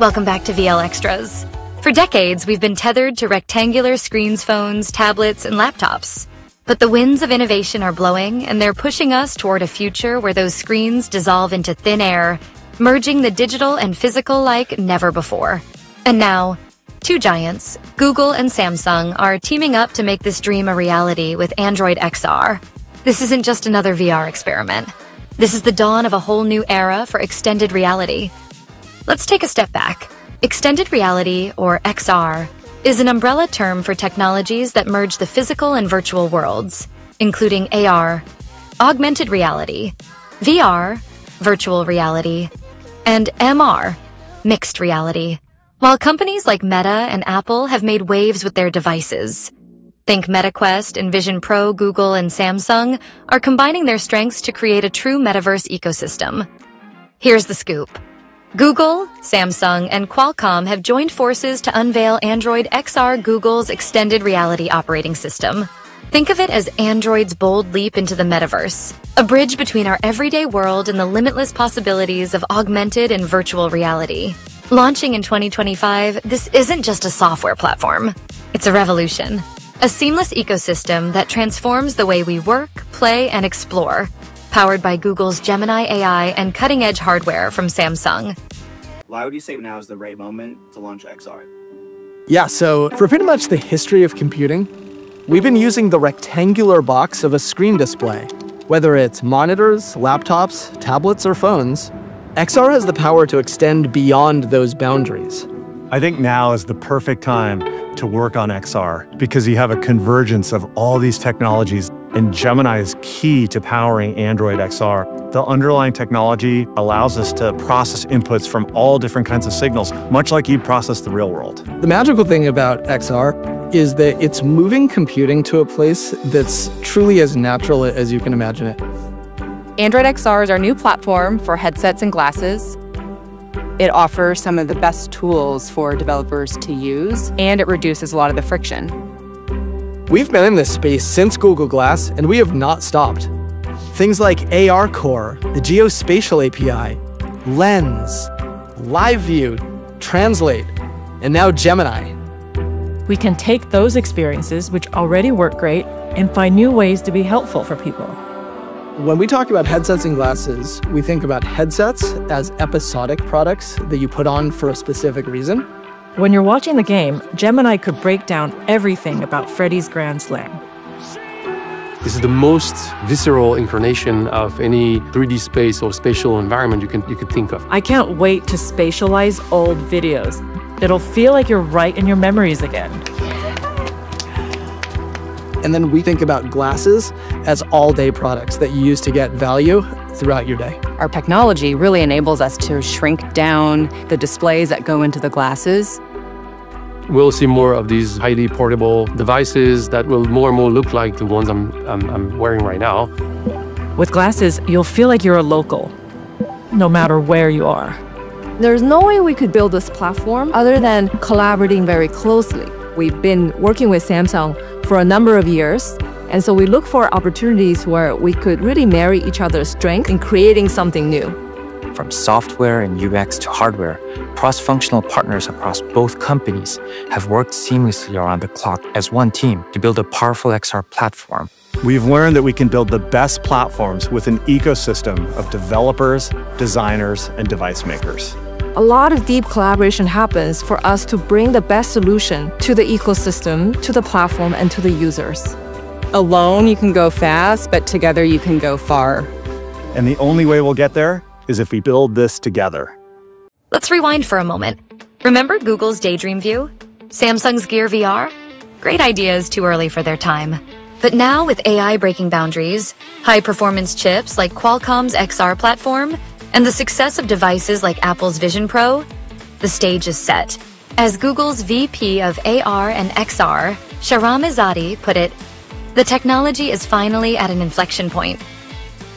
Welcome back to VL Extras. For decades, we've been tethered to rectangular screens, phones, tablets, and laptops. But the winds of innovation are blowing, and they're pushing us toward a future where those screens dissolve into thin air, merging the digital and physical like never before. And now, two giants, Google and Samsung, are teaming up to make this dream a reality with Android XR. This isn't just another VR experiment. This is the dawn of a whole new era for extended reality. Let's take a step back. Extended reality, or XR, is an umbrella term for technologies that merge the physical and virtual worlds, including AR, augmented reality, VR, virtual reality, and MR, mixed reality. While companies like Meta and Apple have made waves with their devices, think MetaQuest, Envision Pro, Google, and Samsung are combining their strengths to create a true metaverse ecosystem. Here's the scoop. Google, Samsung, and Qualcomm have joined forces to unveil Android XR Google's extended reality operating system. Think of it as Android's bold leap into the metaverse, a bridge between our everyday world and the limitless possibilities of augmented and virtual reality. Launching in 2025, this isn't just a software platform. It's a revolution. A seamless ecosystem that transforms the way we work, play, and explore, powered by Google's Gemini AI and cutting-edge hardware from Samsung. Why would you say now is the right moment to launch XR? Yeah, so for pretty much the history of computing, we've been using the rectangular box of a screen display. Whether it's monitors, laptops, tablets, or phones, XR has the power to extend beyond those boundaries. I think now is the perfect time to work on XR because you have a convergence of all these technologies and Gemini is key to powering Android XR. The underlying technology allows us to process inputs from all different kinds of signals, much like you process the real world. The magical thing about XR is that it's moving computing to a place that's truly as natural as you can imagine it. Android XR is our new platform for headsets and glasses. It offers some of the best tools for developers to use, and it reduces a lot of the friction. We've been in this space since Google Glass, and we have not stopped. Things like AR Core, the Geospatial API, Lens, Live View, Translate, and now Gemini. We can take those experiences, which already work great, and find new ways to be helpful for people. When we talk about headsets and glasses, we think about headsets as episodic products that you put on for a specific reason. When you're watching the game, Gemini could break down everything about Freddy's Grand Slam. This is the most visceral incarnation of any 3D space or spatial environment you can you could think of. I can't wait to spatialize old videos. It'll feel like you're right in your memories again. And then we think about glasses as all day products that you use to get value throughout your day. Our technology really enables us to shrink down the displays that go into the glasses. We'll see more of these highly portable devices that will more and more look like the ones I'm, I'm, I'm wearing right now. With glasses, you'll feel like you're a local, no matter where you are. There's no way we could build this platform other than collaborating very closely. We've been working with Samsung for a number of years, and so we look for opportunities where we could really marry each other's strength in creating something new. From software and UX to hardware, cross-functional partners across both companies have worked seamlessly around the clock as one team to build a powerful XR platform. We've learned that we can build the best platforms with an ecosystem of developers, designers, and device makers. A lot of deep collaboration happens for us to bring the best solution to the ecosystem, to the platform, and to the users. Alone, you can go fast, but together, you can go far. And the only way we'll get there is if we build this together. Let's rewind for a moment. Remember Google's Daydream View? Samsung's Gear VR? Great ideas too early for their time. But now with AI breaking boundaries, high performance chips like Qualcomm's XR platform, and the success of devices like Apple's Vision Pro, the stage is set. As Google's VP of AR and XR, Shahram Izadi, put it, the technology is finally at an inflection point.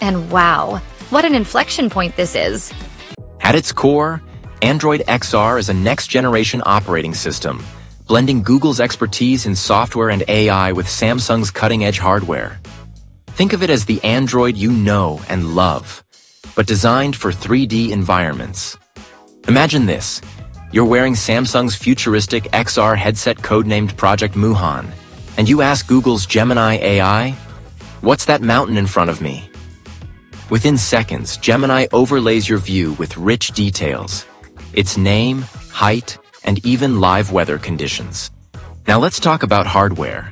And wow, what an inflection point this is. At its core, Android XR is a next-generation operating system, blending Google's expertise in software and AI with Samsung's cutting-edge hardware. Think of it as the Android you know and love, but designed for 3D environments. Imagine this. You're wearing Samsung's futuristic XR headset codenamed Project Moohan, and you ask Google's Gemini AI, What's that mountain in front of me? Within seconds, Gemini overlays your view with rich details, its name, height, and even live weather conditions. Now let's talk about hardware.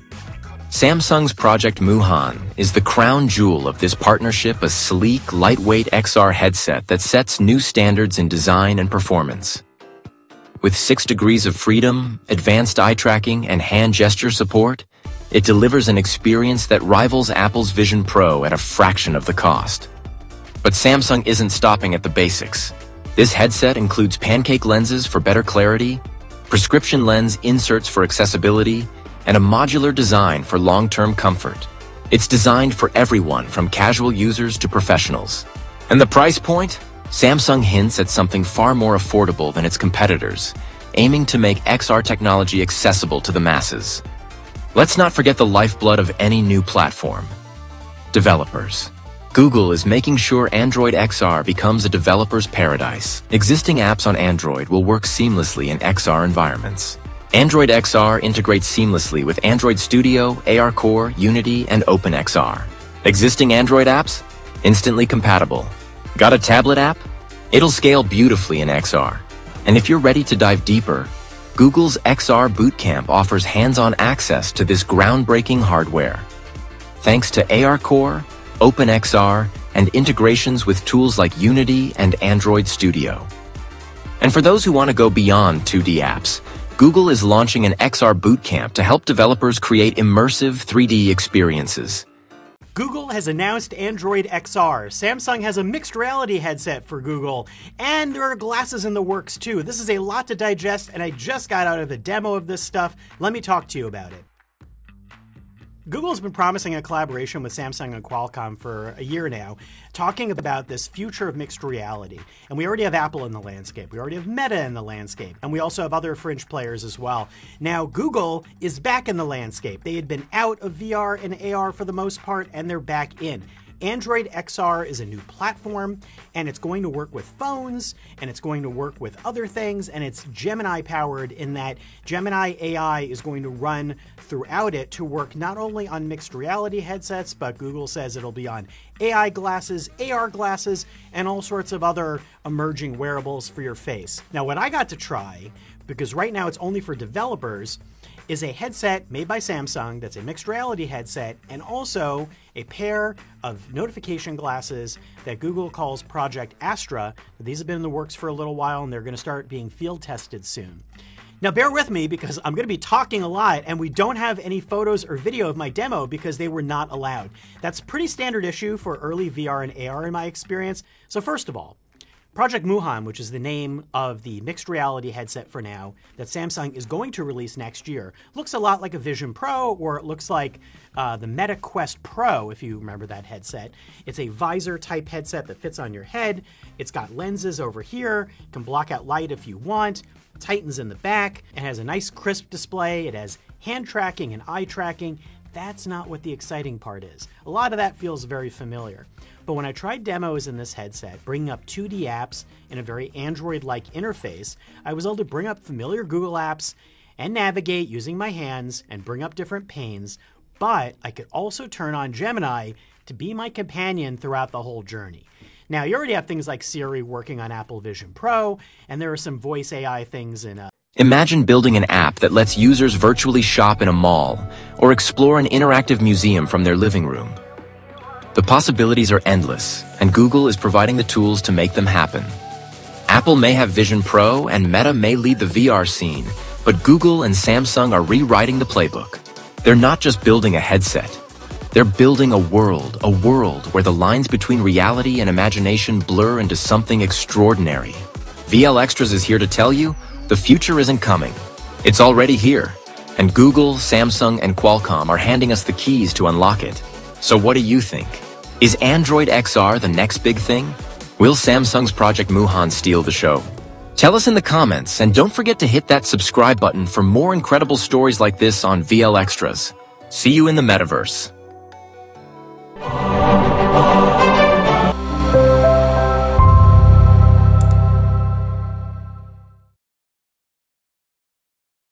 Samsung's Project Moohan is the crown jewel of this partnership, a sleek, lightweight XR headset that sets new standards in design and performance. With six degrees of freedom, advanced eye tracking, and hand gesture support, it delivers an experience that rivals Apple's Vision Pro at a fraction of the cost. But Samsung isn't stopping at the basics. This headset includes pancake lenses for better clarity, prescription lens inserts for accessibility, and a modular design for long-term comfort. It's designed for everyone from casual users to professionals. And the price point? Samsung hints at something far more affordable than its competitors, aiming to make XR technology accessible to the masses. Let's not forget the lifeblood of any new platform. Developers. Google is making sure Android XR becomes a developer's paradise. Existing apps on Android will work seamlessly in XR environments. Android XR integrates seamlessly with Android Studio, AR Core, Unity, and OpenXR. Existing Android apps? Instantly compatible. Got a tablet app? It'll scale beautifully in XR. And if you're ready to dive deeper, Google's XR Bootcamp offers hands-on access to this groundbreaking hardware. Thanks to AR Core, OpenXR, and integrations with tools like Unity and Android Studio. And for those who want to go beyond 2D apps, Google is launching an XR Bootcamp to help developers create immersive 3D experiences. Google has announced Android XR. Samsung has a mixed reality headset for Google, and there are glasses in the works too. This is a lot to digest, and I just got out of a demo of this stuff. Let me talk to you about it. Google's been promising a collaboration with Samsung and Qualcomm for a year now, talking about this future of mixed reality. And we already have Apple in the landscape. We already have Meta in the landscape. And we also have other fringe players as well. Now, Google is back in the landscape. They had been out of VR and AR for the most part, and they're back in. Android XR is a new platform and it's going to work with phones and it's going to work with other things and it's Gemini powered in that Gemini AI is going to run throughout it to work not only on mixed reality headsets, but Google says it'll be on AI glasses, AR glasses, and all sorts of other emerging wearables for your face. Now, what I got to try, because right now it's only for developers, is a headset made by Samsung that's a mixed reality headset and also a pair of notification glasses that Google calls Project Astra. These have been in the works for a little while and they're going to start being field tested soon. Now, bear with me because I'm going to be talking a lot, and we don't have any photos or video of my demo because they were not allowed. That's pretty standard issue for early VR and AR in my experience. So, first of all, Project Moohan, which is the name of the mixed reality headset for now that Samsung is going to release next year, looks a lot like a Vision Pro, or it looks like uh, the Meta Quest Pro, if you remember that headset. It's a visor type headset that fits on your head. It's got lenses over here, can block out light if you want, tightens in the back, and has a nice crisp display. It has hand tracking and eye tracking. That's not what the exciting part is. A lot of that feels very familiar. But when I tried demos in this headset, bringing up 2D apps in a very Android like interface, I was able to bring up familiar Google apps and navigate using my hands and bring up different panes. But I could also turn on Gemini to be my companion throughout the whole journey. Now, you already have things like Siri working on Apple Vision Pro, and there are some voice AI things in uh, Imagine building an app that lets users virtually shop in a mall or explore an interactive museum from their living room. The possibilities are endless, and Google is providing the tools to make them happen. Apple may have Vision Pro and Meta may lead the VR scene, but Google and Samsung are rewriting the playbook. They're not just building a headset. They're building a world, a world where the lines between reality and imagination blur into something extraordinary. VL Extras is here to tell you, the future isn't coming. It's already here. And Google, Samsung, and Qualcomm are handing us the keys to unlock it. So what do you think? Is Android XR the next big thing? Will Samsung's Project Moohan steal the show? Tell us in the comments, and don't forget to hit that subscribe button for more incredible stories like this on VL Extras. See you in the metaverse.